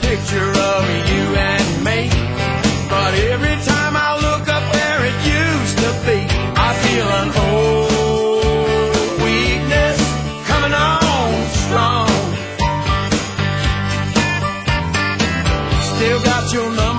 picture of you and me. But every time I look up where it used to be, I feel an old weakness coming on strong. Still got your number.